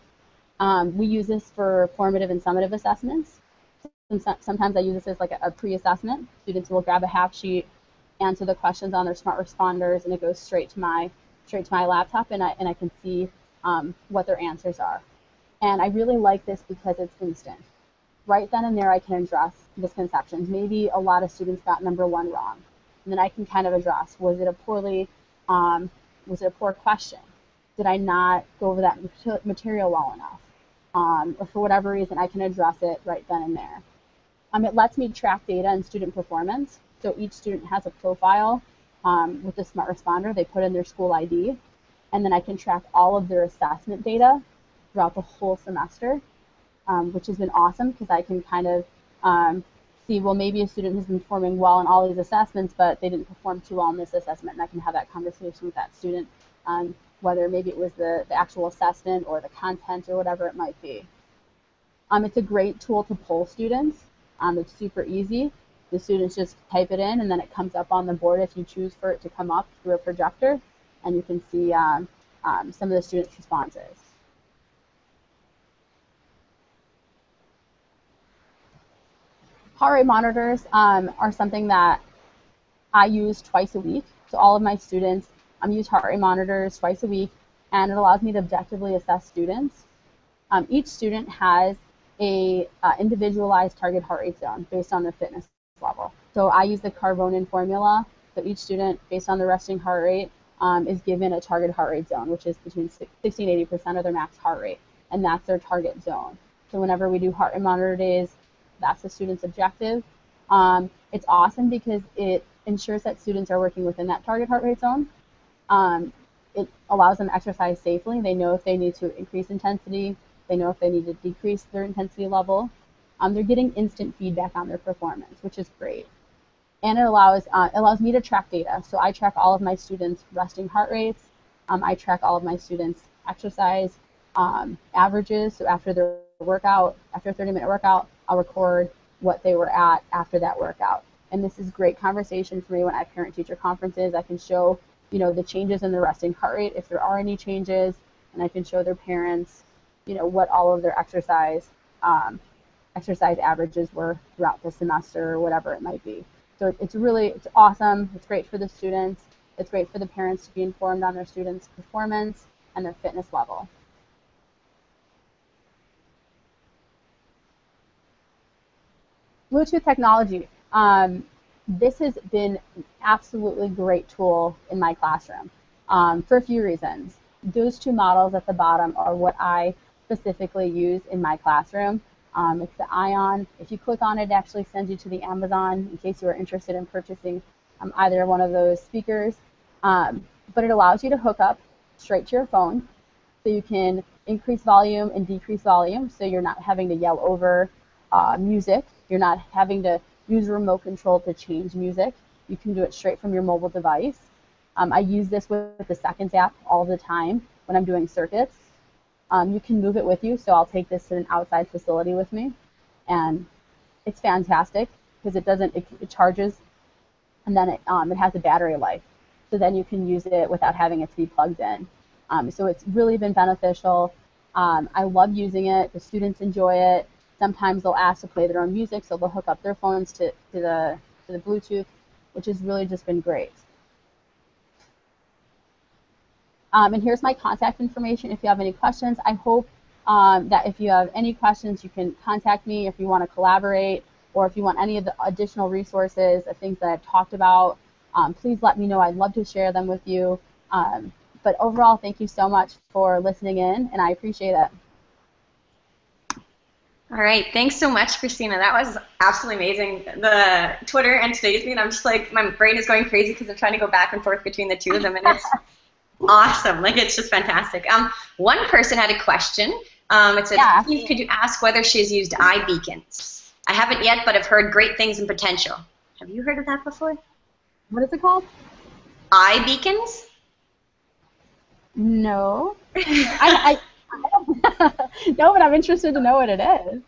Um, we use this for formative and summative assessments. Sometimes I use this as like a, pre-assessment. Students will grab a half sheet, answer the questions on their smart responders, and it goes straight to my straight to my laptop, and I and I can see um, what their answers are. And I really like this because it's instant. Right then and there, I can address misconceptions. Maybe a lot of students got number one wrong, and then I can kind of address: was it a poorly, um, was it a poor question? Did I not go over that material well enough? Um, or for whatever reason, I can address it right then and there. Um, it lets me track data and student performance. So each student has a profile um, with the Smart Responder. They put in their school ID, and then I can track all of their assessment data throughout the whole semester, um, which has been awesome because I can kind of um, see, well, maybe a student has been performing well in all these assessments, but they didn't perform too well in this assessment, and I can have that conversation with that student um, whether maybe it was the, the actual assessment or the content or whatever it might be. Um, it's a great tool to poll students. Um, it's super easy. The students just type it in and then it comes up on the board if you choose for it to come up through a projector and you can see um, um some of the students' responses. Heart rate monitors um, are something that I use twice a week. So all of my students um, use heart rate monitors twice a week, and it allows me to objectively assess students. Um, each student has a uh, individualized target heart rate zone based on their fitness level. So I use the Karvonen formula. So each student, based on their resting heart rate, um, is given a target heart rate zone, which is between 60 and 80% of their max heart rate, and that's their target zone. So whenever we do heart rate monitor days, that's the student's objective. Um, it's awesome because it ensures that students are working within that target heart rate zone, um, it allows them to exercise safely. They know if they need to increase intensity. They know if they need to decrease their intensity level. Um, they're getting instant feedback on their performance, which is great. And it allows uh, it allows me to track data. So I track all of my students' resting heart rates. Um, I track all of my students' exercise um, averages. So after their workout, after a 30-minute workout, I'll record what they were at after that workout. And this is great conversation for me when I parent-teacher conferences. I can show you know, the changes in the resting heart rate, if there are any changes, and I can show their parents you know, what all of their exercise um, exercise averages were throughout the semester or whatever it might be. So it's really it's awesome. It's great for the students. It's great for the parents to be informed on their students' performance and their fitness level. Bluetooth technology. Um, this has been an absolutely great tool in my classroom um, for a few reasons. Those two models at the bottom are what I specifically use in my classroom. Um, it's the Ion. If you click on it, it actually sends you to the Amazon in case you are interested in purchasing um, either one of those speakers. Um, but it allows you to hook up straight to your phone so you can increase volume and decrease volume so you're not having to yell over uh, music. You're not having to use remote control to change music. You can do it straight from your mobile device. Um, I use this with the Seconds app all the time when I'm doing circuits. Um, you can move it with you, so I'll take this to an outside facility with me, and it's fantastic because it doesn't it, it, charges, and then it um, it has a battery life, so then you can use it without having it to be plugged in. Um, so it's really been beneficial. Um, I love using it. The students enjoy it. Sometimes they'll ask to play their own music, so they'll hook up their phones to, to the to the Bluetooth, which has really just been great. Um, and here's my contact information if you have any questions. I hope um, that if you have any questions, you can contact me if you want to collaborate or if you want any of the additional resources, the things that I've talked about. Um, please let me know. I'd love to share them with you. Um, but overall, thank you so much for listening in, and I appreciate it. All right, thanks so much, Cristina. That was absolutely amazing. The Twitter and TodaysMeet, I'm just like, my brain is going crazy because I'm trying to go back and forth between the two of them, and it's awesome. Like it's just fantastic. Um, one person had a question. Um, it said, yeah. Please, could you ask whether she's used iBeacons? I haven't yet, but I've heard great things and potential. Have you heard of that before? What is it called? iBeacons. No. I, I, no, but I'm interested to know what it is.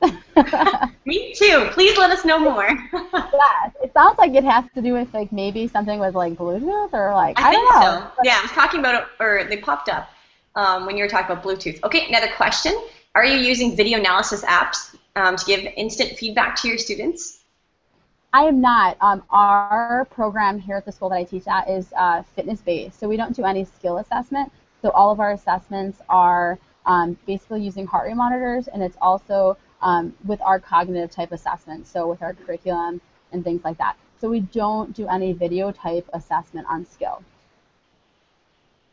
Me too. Please let us know more. yeah, it sounds like it has to do with like maybe something with like Bluetooth or like I, I don't know. So. Yeah, I was talking about it, or they popped up um, when you were talking about Bluetooth. Okay, another question: Are you using video analysis apps um, to give instant feedback to your students? I am not. Um, our program here at the school that I teach at is uh, fitness based, so we don't do any skill assessment. So all of our assessments are um, basically using heart rate monitors, and it's also um, with our cognitive type assessment, so with our curriculum and things like that. So we don't do any video type assessment on skill.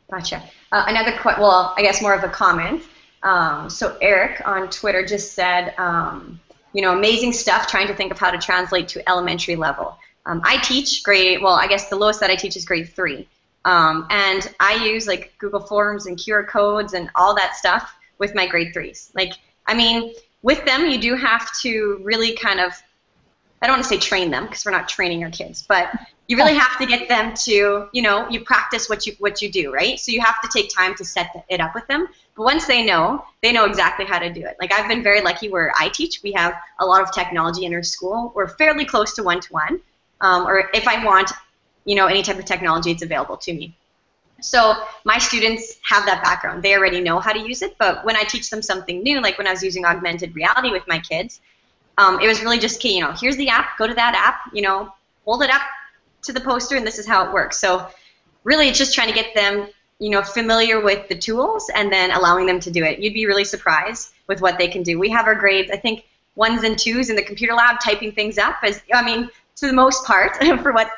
Gotcha. Uh, another, question, well, I guess more of a comment. Um, so Eric on Twitter just said, um, you know, amazing stuff trying to think of how to translate to elementary level. Um, I teach grade, well, I guess the lowest that I teach is grade three. Um, and I use like Google Forms and QR codes and all that stuff with my grade threes. Like, I mean, with them, you do have to really kind of, I don't want to say train them because we're not training our kids, but you really have to get them to, you know, you practice what you what you do, right? So you have to take time to set it up with them. But once they know, they know exactly how to do it. Like I've been very lucky where I teach, we have a lot of technology in our school. We're fairly close to one to one. Or if I want you know, any type of technology it's available to me. So my students have that background. They already know how to use it, but when I teach them something new, like when I was using augmented reality with my kids, um, it was really just, okay, you know, here's the app, go to that app, you know, hold it up to the poster, and this is how it works. So really it's just trying to get them, you know, familiar with the tools and then allowing them to do it. You'd be really surprised with what they can do. We have our grades, I think, ones and twos in the computer lab typing things up as, I mean, to the most part for what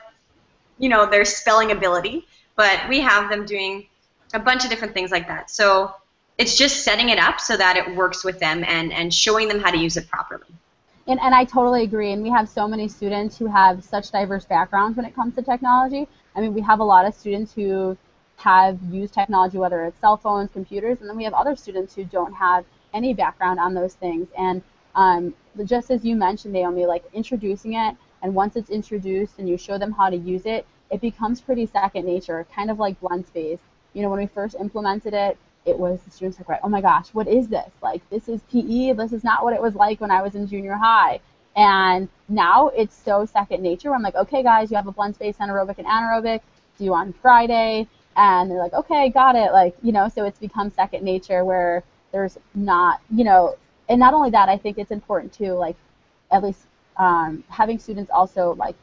you know their spelling ability, but we have them doing a bunch of different things like that. So it's just setting it up so that it works with them and, and showing them how to use it properly. And, and I totally agree. And we have so many students who have such diverse backgrounds when it comes to technology. I mean, we have a lot of students who have used technology, whether it's cell phones, computers, and then we have other students who don't have any background on those things. And um, just as you mentioned, Naomi, like introducing it and once it's introduced and you show them how to use it, it becomes pretty second nature, kind of like blend space. You know, when we first implemented it, it was the students like, oh my gosh, what is this? Like, this is PE. This is not what it was like when I was in junior high. And now it's so second nature. I'm like, okay, guys, you have a BlendSpace anaerobic and anaerobic due on Friday. And they're like, okay, got it. Like, you know, so it's become second nature where there's not, you know, and not only that, I think it's important too, like at least um, having students also like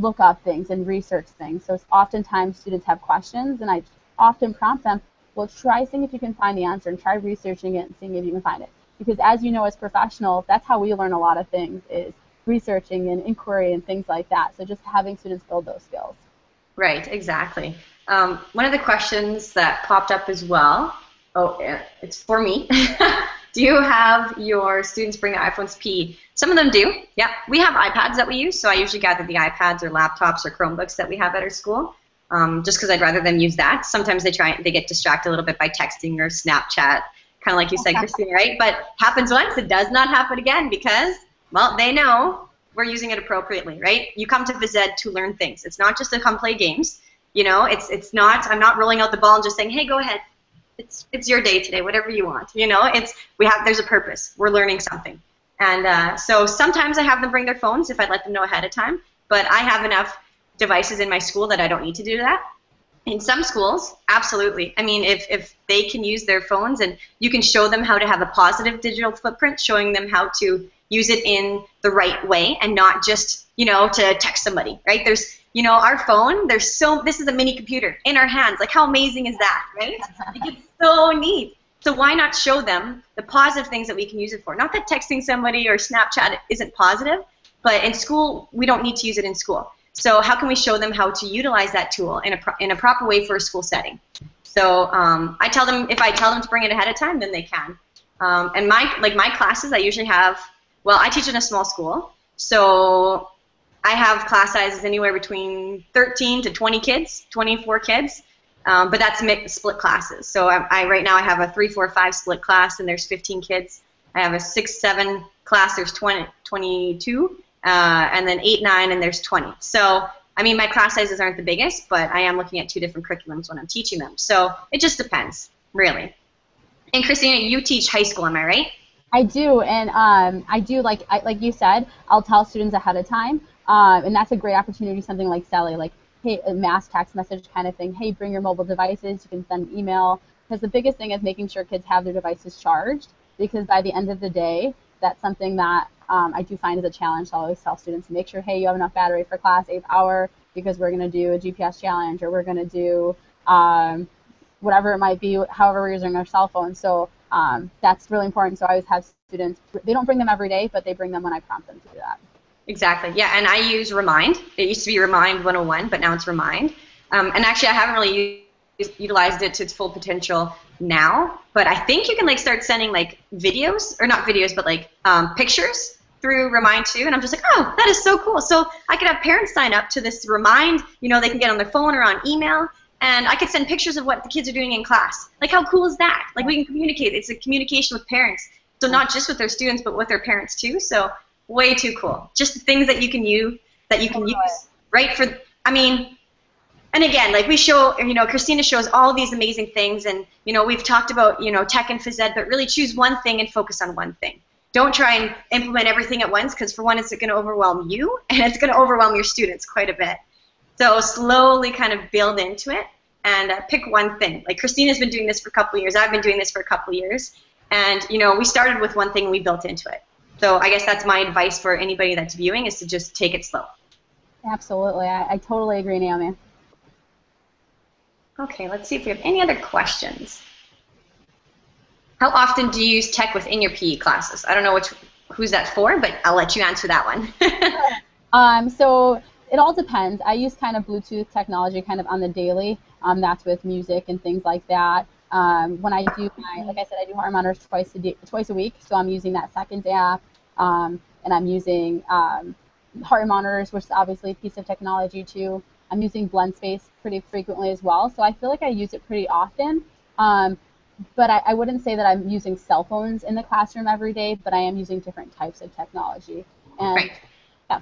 look up things and research things. So oftentimes students have questions, and I often prompt them, well, try seeing if you can find the answer and try researching it and seeing if you can find it. Because as you know, as professionals, that's how we learn a lot of things is researching and inquiry and things like that. So just having students build those skills. Right, exactly. Um, one of the questions that popped up as well, oh, it's for me. do you have your students bring their iPhones P? Some of them do. Yeah, we have iPads that we use, so I usually gather the iPads or laptops or Chromebooks that we have at our school, um, just because I'd rather them use that. Sometimes they try, they get distracted a little bit by texting or Snapchat, kind of like you said, Christine, right? But happens once, it does not happen again because, well, they know we're using it appropriately, right? You come to Phys to learn things. It's not just to come play games. You know, it's it's not. I'm not rolling out the ball and just saying, "Hey, go ahead. It's it's your day today. Whatever you want." You know, it's we have there's a purpose. We're learning something, and uh, so sometimes I have them bring their phones if I let them know ahead of time. But I have enough devices in my school that I don't need to do that. In some schools, absolutely. I mean, if, if they can use their phones and you can show them how to have a positive digital footprint, showing them how to use it in the right way and not just, you know, to text somebody, right? There's, you know, our phone, there's so, this is a mini computer in our hands. Like, how amazing is that, right? it's so neat. So why not show them the positive things that we can use it for? Not that texting somebody or Snapchat isn't positive, but in school, we don't need to use it in school. So how can we show them how to utilize that tool in a, pro- in a proper way for a school setting? So um, I tell them, if I tell them to bring it ahead of time, then they can. Um, and my, like my classes, I usually have well, I teach in a small school, so I have class sizes anywhere between 13 to 20 kids, 24 kids, um, but that's mixed, split classes. So I, I, right now I have a 3, 4, 5 split class, and there's 15 kids. I have a 6, 7 class, there's 20, 22, uh, and then 8, 9, and there's 20. So I mean, my class sizes aren't the biggest, but I am looking at two different curriculums when I'm teaching them. So it just depends, really. And Cristina, you teach high school, am I right? I do, and um, I do like I, like you said. I'll tell students ahead of time, um, and that's a great opportunity. Something like Celly, like hey, a mass text message kind of thing. Hey, bring your mobile devices. You can send an email because the biggest thing is making sure kids have their devices charged. Because by the end of the day, that's something that um, I do find is a challenge. So I always tell students to make sure hey, you have enough battery for class, eighth hour, because we're going to do a GPS challenge or we're going to do um, whatever it might be, however we're using our cell phone. So um, that's really important. So I always have students, they don't bring them every day, but they bring them when I prompt them to do that. Exactly. Yeah, and I use Remind. It used to be Remind 101, but now it's Remind. Um, and actually, I haven't really used, utilized it to its full potential now, but I think you can like start sending like videos, or not videos, but like um, pictures through Remind too. And I'm just like, oh, that is so cool. So I could have parents sign up to this Remind. You know, they can get on their phone or on email, and I could send pictures of what the kids are doing in class. Like, how cool is that? Like, we can communicate. It's a communication with parents. So not just with their students, but with their parents too. So way too cool. Just the things that you can use that you can use, right? For I mean, and again, like we show, you know, Cristina shows all these amazing things, and you know, we've talked about, you know, tech and phys ed, but really choose one thing and focus on one thing. Don't try and implement everything at once, because for one, it's going to overwhelm you, and it's going to overwhelm your students quite a bit. So slowly kind of build into it and uh, pick one thing. Like Cristina's been doing this for a couple years. I've been doing this for a couple years. And, you know, we started with one thing and we built into it. So I guess that's my advice for anybody that's viewing is to just take it slow. Absolutely. I, I totally agree, Naomi. Okay, let's see if we have any other questions. How often do you use tech within your PE classes? I don't know which who's that for, but I'll let you answer that one. um, so it all depends. I use kind of Bluetooth technology kind of on the daily. Um, that's with music and things like that. Um, when I do my, like I said, I do heart monitors twice a day, twice a week, so I'm using that second app, um, and I'm using um, heart monitors, which is obviously a piece of technology too. I'm using BlendSpace pretty frequently as well, so I feel like I use it pretty often. Um, but I, I, wouldn't say that I'm using cell phones in the classroom every day, but I am using different types of technology. And right. yeah.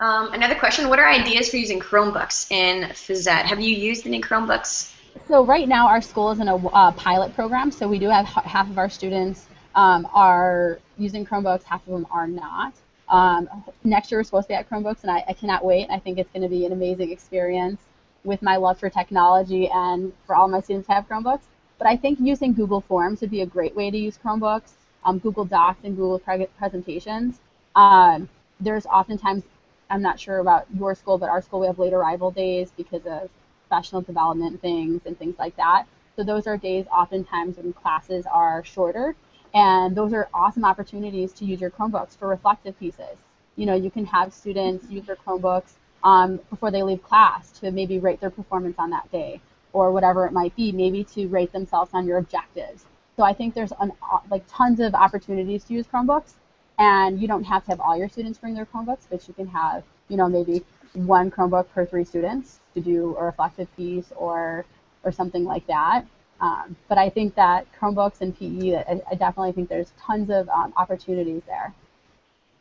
Um, another question: What are ideas for using Chromebooks in phys ed? Have you used any Chromebooks? So right now our school is in a uh, pilot program, so we do have half of our students um, are using Chromebooks, half of them are not. Um, next year we're supposed to be at Chromebooks, and I, I cannot wait. I think it's going to be an amazing experience with my love for technology and for all my students to have Chromebooks. But I think using Google Forms would be a great way to use Chromebooks, um, Google Docs, and Google pre- presentations. Um, there's oftentimes, I'm not sure about your school, but our school we have late arrival days because of professional development things and things like that. So those are days oftentimes when classes are shorter, and those are awesome opportunities to use your Chromebooks for reflective pieces. You know, you can have students use their Chromebooks um, before they leave class to maybe rate their performance on that day or whatever it might be, maybe to rate themselves on your objectives. So I think there's an, uh, like tons of opportunities to use Chromebooks, and you don't have to have all your students bring their Chromebooks, but you can have, you know, maybe one Chromebook per three students to do a reflective piece or or something like that. Um, but I think that Chromebooks and PE, I, I definitely think there's tons of um, opportunities there.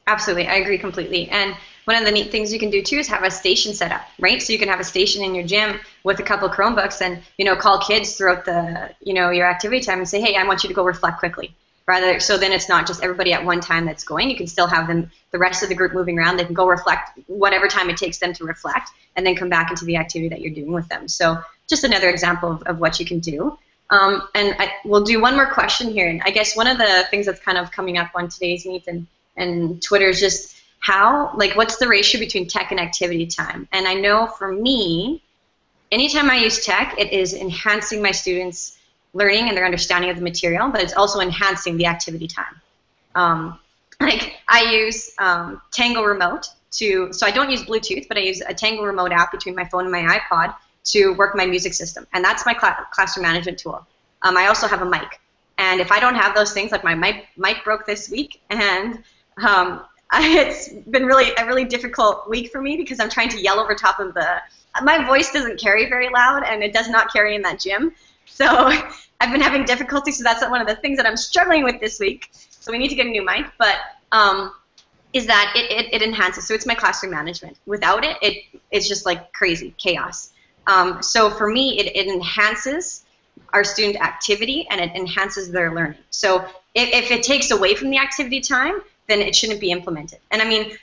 Absolutely, I agree completely. And one of the neat things you can do too is have a station set up, right? So you can have a station in your gym with a couple Chromebooks, and you know, call kids throughout the you know your activity time and say, hey, I want you to go reflect quickly. Rather, so then it's not just everybody at one time that's going. You can still have them, the rest of the group moving around. They can go reflect whatever time it takes them to reflect, and then come back into the activity that you're doing with them. So just another example of, of what you can do. Um, and I, we'll do one more question here. And I guess one of the things that's kind of coming up on TodaysMeet and and Twitter is just how, like, what's the ratio between tech and activity time? And I know for me, anytime I use tech, it is enhancing my students' learning and their understanding of the material, but it's also enhancing the activity time. Um, like, I use um, Tango Remote to, so I don't use Bluetooth, but I use a Tango Remote app between my phone and my iPod to work my music system, and that's my cl- classroom management tool. Um, I also have a mic, and if I don't have those things, like my mic, mic broke this week, and um, it's been really a really difficult week for me because I'm trying to yell over top of the. My voice doesn't carry very loud, and it does not carry in that gym. So I've been having difficulty. So that's one of the things that I'm struggling with this week. So we need to get a new mic, but um, is that it, it, it enhances. So it's my classroom management. Without it, it it's just like crazy chaos. Um, so for me, it, it enhances our student activity and it enhances their learning. So if, if it takes away from the activity time, then it shouldn't be implemented. And I mean,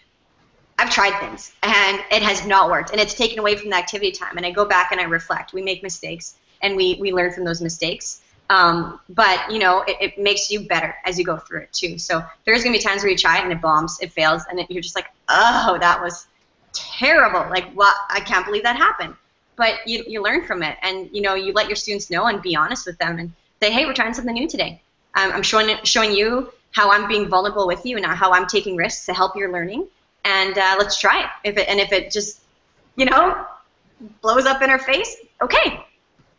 I've tried things and it has not worked and it's taken away from the activity time and I go back and I reflect. We make mistakes and we, we learn from those mistakes. Um, but you know, it, it, makes you better as you go through it too. So there's gonna be times where you try it and it bombs, it fails, and it, you're just like, oh, that was terrible. Like, what? I can't believe that happened. But you, you learn from it, and you know, you let your students know and be honest with them and say, hey, we're trying something new today. I'm showing showing you how I'm being vulnerable with you and how I'm taking risks to help your learning. And uh, let's try it. If it and if it just, you know, blows up in our face, okay.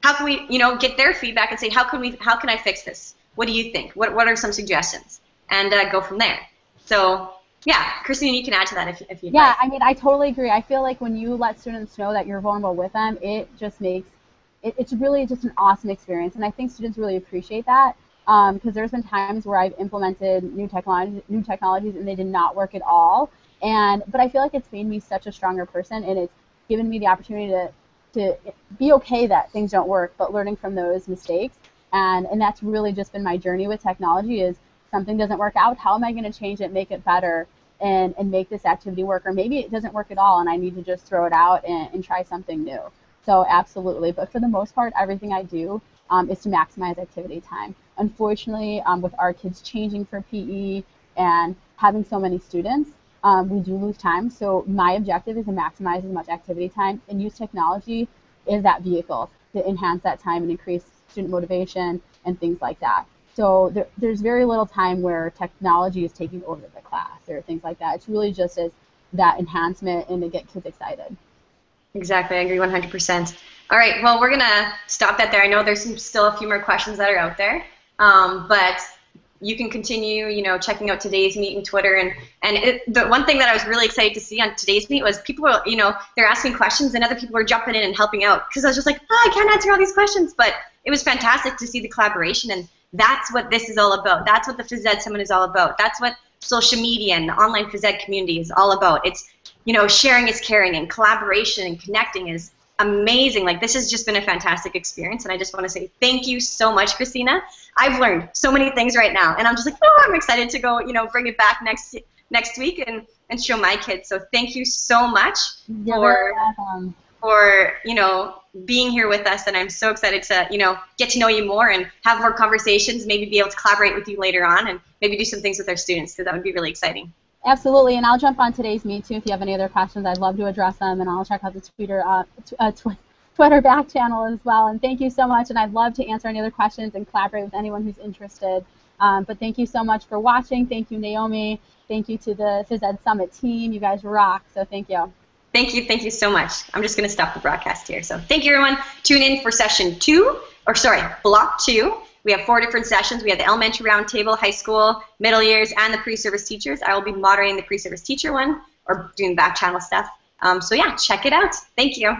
How can we, you know, get their feedback and say, how can we, how can I fix this? What do you think? What What are some suggestions? And uh, go from there. So yeah, Christine, you can add to that if, if you Yeah, like. Yeah, I mean, I totally agree. I feel like when you let students know that you're vulnerable with them, it just makes it, it's really just an awesome experience, and I think students really appreciate that because um, there's been times where I've implemented new technology, new technologies, and they did not work at all. And but I feel like it's made me such a stronger person, and it's given me the opportunity to to be okay that things don't work, but learning from those mistakes. And and that's really just been my journey with technology. Is something doesn't work out, how am I going to change it, make it better, and and make this activity work? Or maybe it doesn't work at all, and I need to just throw it out and, and try something new. So absolutely, but for the most part, everything I do um, is to maximize activity time. Unfortunately, um, with our kids changing for PE and having so many students, um, we do lose time. So my objective is to maximize as much activity time and use technology as that vehicle to enhance that time and increase student motivation and things like that. So there, there's very little time where technology is taking over the class or things like that. It's really just as that enhancement and to get kids excited. Exactly, I agree 100%. All right, well, we're going to stop that there. I know there's some, still a few more questions that are out there. Um, but you can continue, you know, checking out TodaysMeet and Twitter. And and it, the one thing that I was really excited to see on TodaysMeet was people were, you know, they're asking questions and other people were jumping in and helping out because I was just like, oh, I can't answer all these questions. But it was fantastic to see the collaboration, and that's what this is all about. That's what the Phys Ed Summit is all about. That's what social media and the online Phys Ed community is all about. It's you know, sharing is caring, and collaboration and connecting is amazing. Like this has just been a fantastic experience, and I just want to say thank you so much, Cristina. I've learned so many things right now, and I'm just like, oh, I'm excited to go, you know, bring it back next next week and and show my kids. So thank you so much You're for. welcome. for you know being here with us, and I'm so excited to you know get to know you more and have more conversations. Maybe be able to collaborate with you later on, and maybe do some things with our students. So that would be really exciting. Absolutely, and I'll jump on TodaysMeet too if you have any other questions. I'd love to address them, and I'll check out the Twitter uh, t- uh, tw- Twitter back channel as well. And thank you so much, and I'd love to answer any other questions and collaborate with anyone who's interested. Um, but thank you so much for watching. Thank you, Naomi. Thank you to the Phys Ed Summit team. You guys rock. So thank you. Thank you, thank you so much. I'm just going to stop the broadcast here. So thank you, everyone. Tune in for session two, or sorry, block two. We have four different sessions. We have the elementary roundtable, high school, middle years, and the pre-service teachers. I will be moderating the pre-service teacher one or doing back channel stuff. Um, so yeah, check it out. Thank you.